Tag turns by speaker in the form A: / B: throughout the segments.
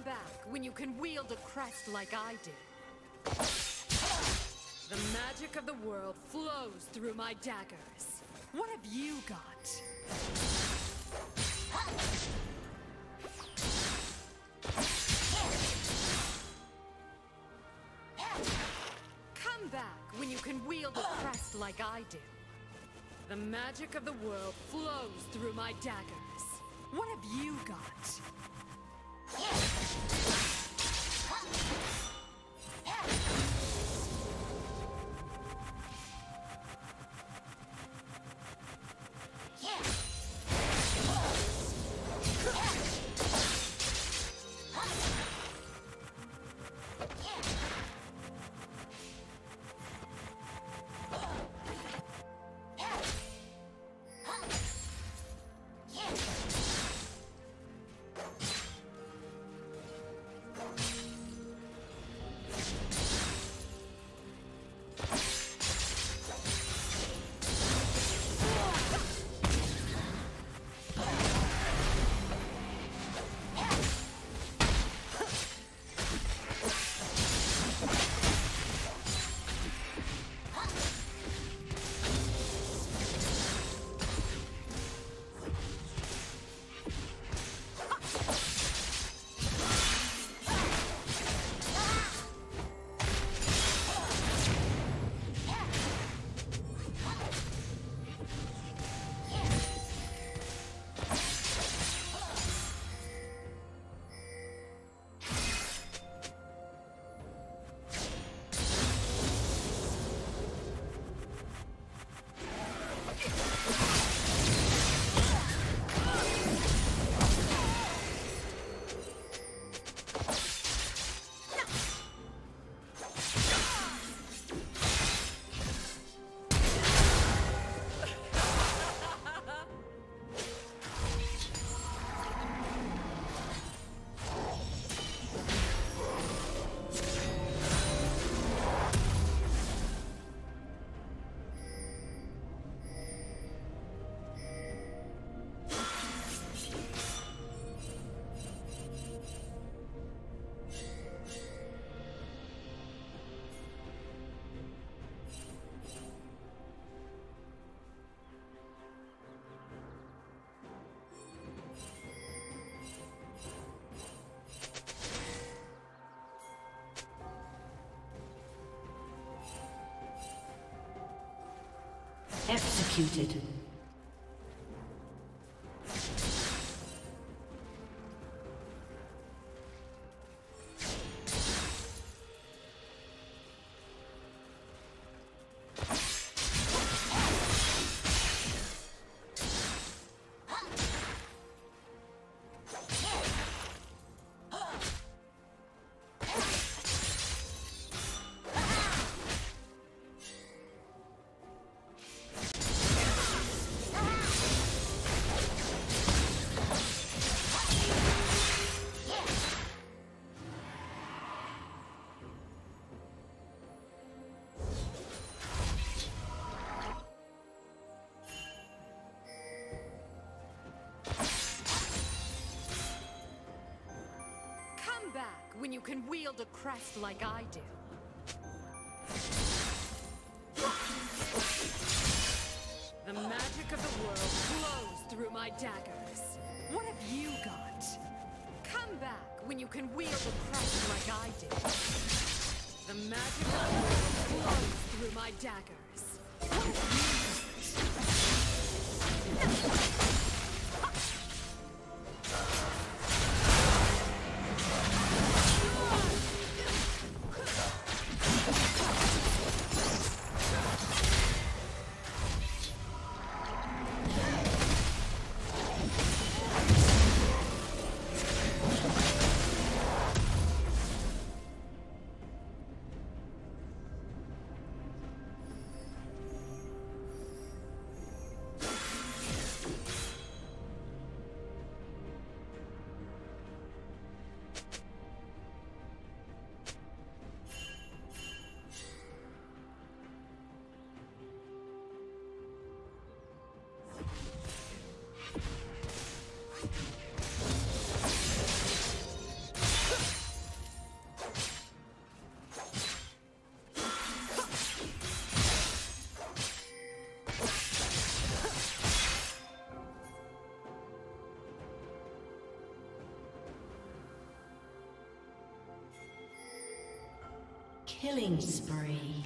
A: Come back when you can wield a crest like I do. The magic of the world flows through my daggers. What have you got? Come back when you can wield a crest like I do. The magic of the world flows through my daggers. What have you got?
B: Executed.
A: When you can wield a crest like I do. The magic of the world flows through my daggers. What have you got? Come back when you can wield a crest like I do. The magic of the world flows through my daggers. What have
B: Killing spree.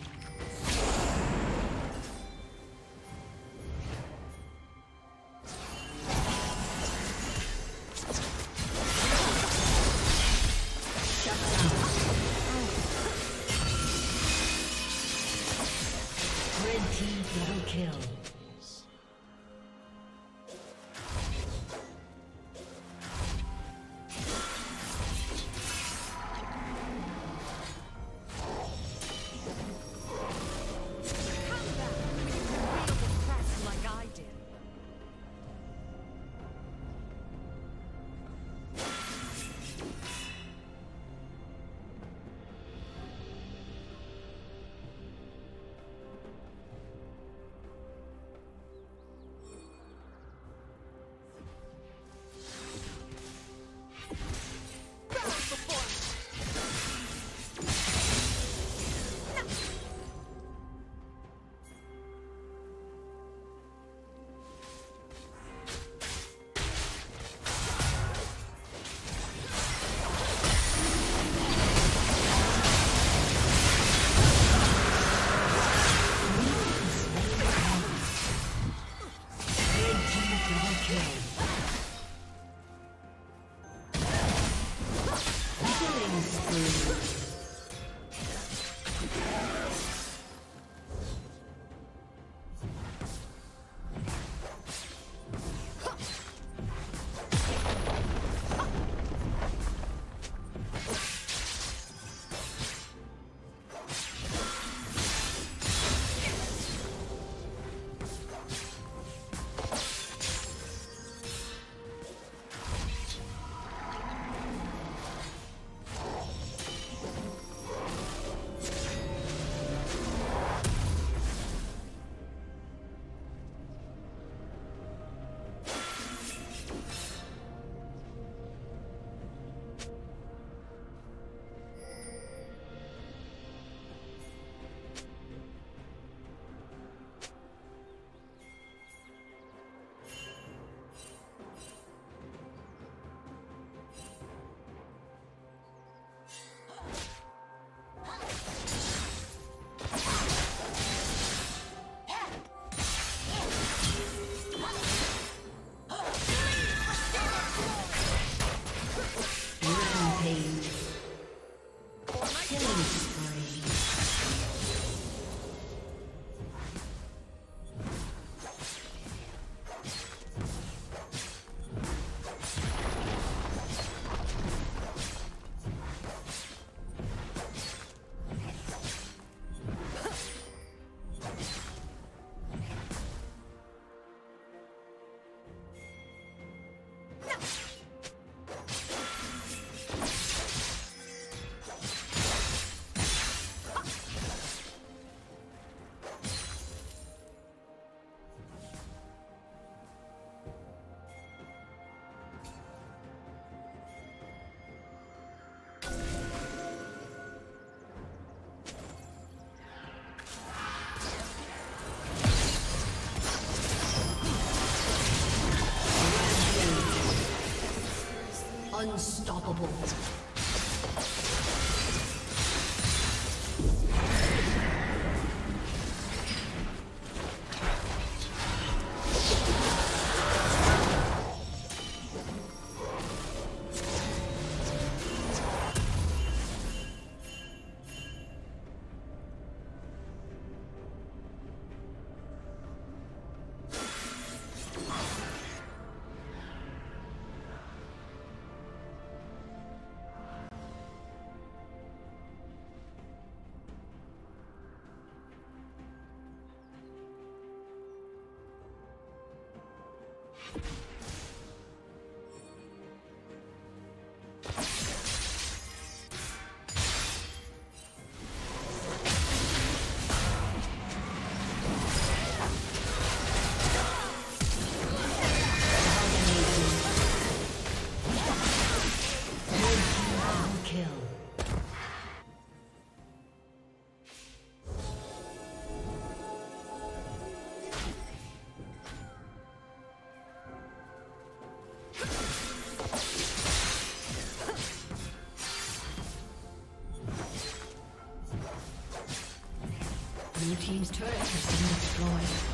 B: Destroyed.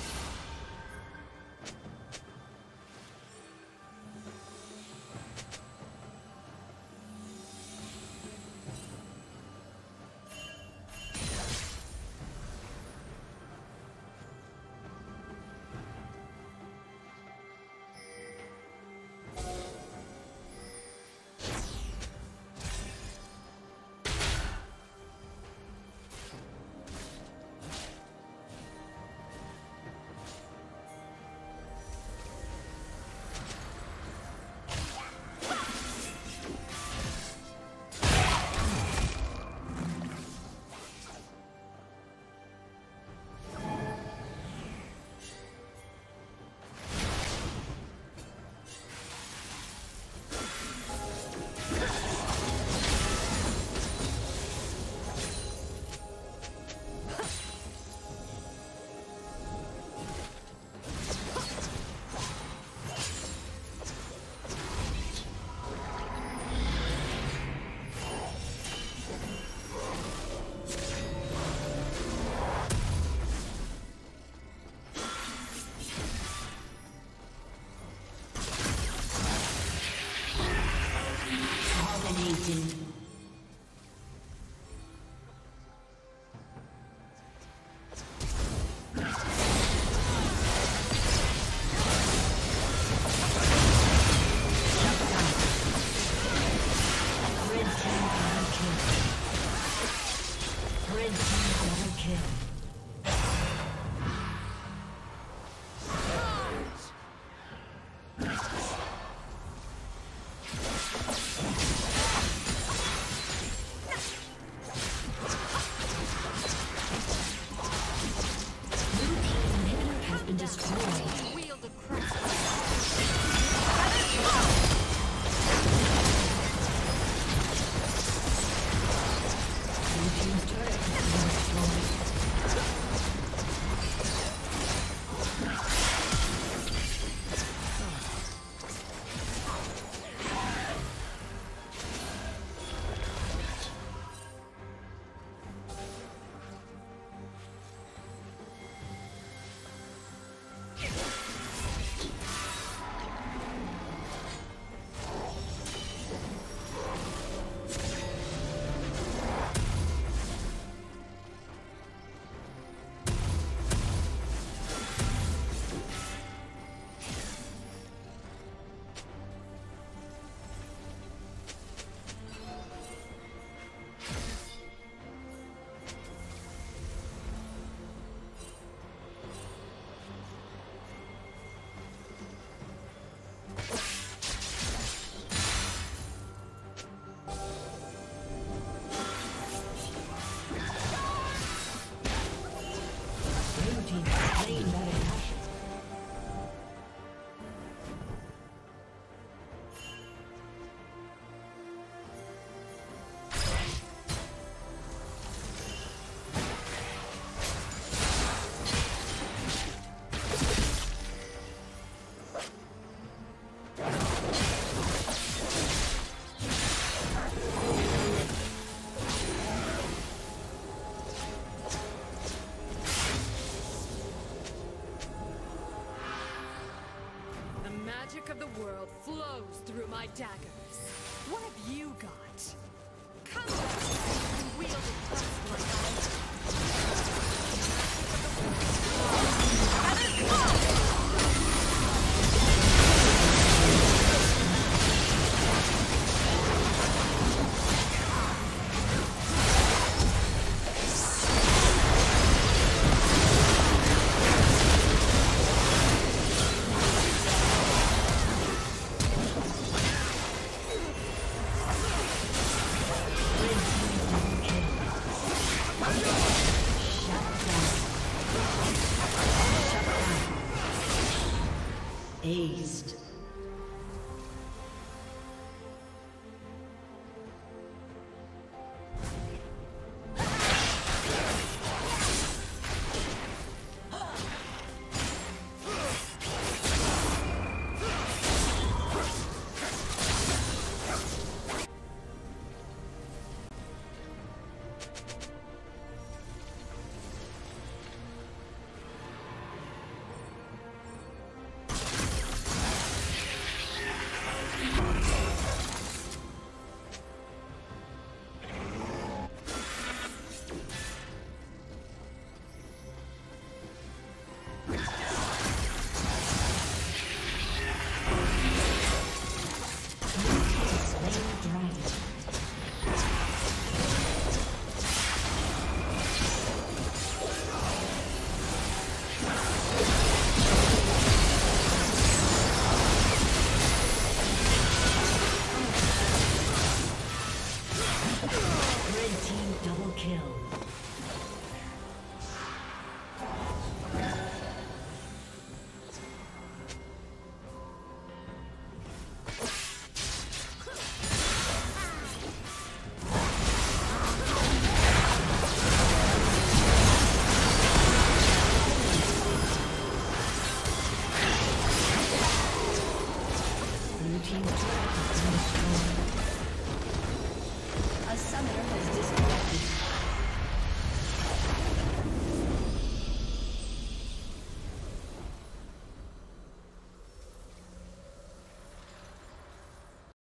A: My daggers. What have you got?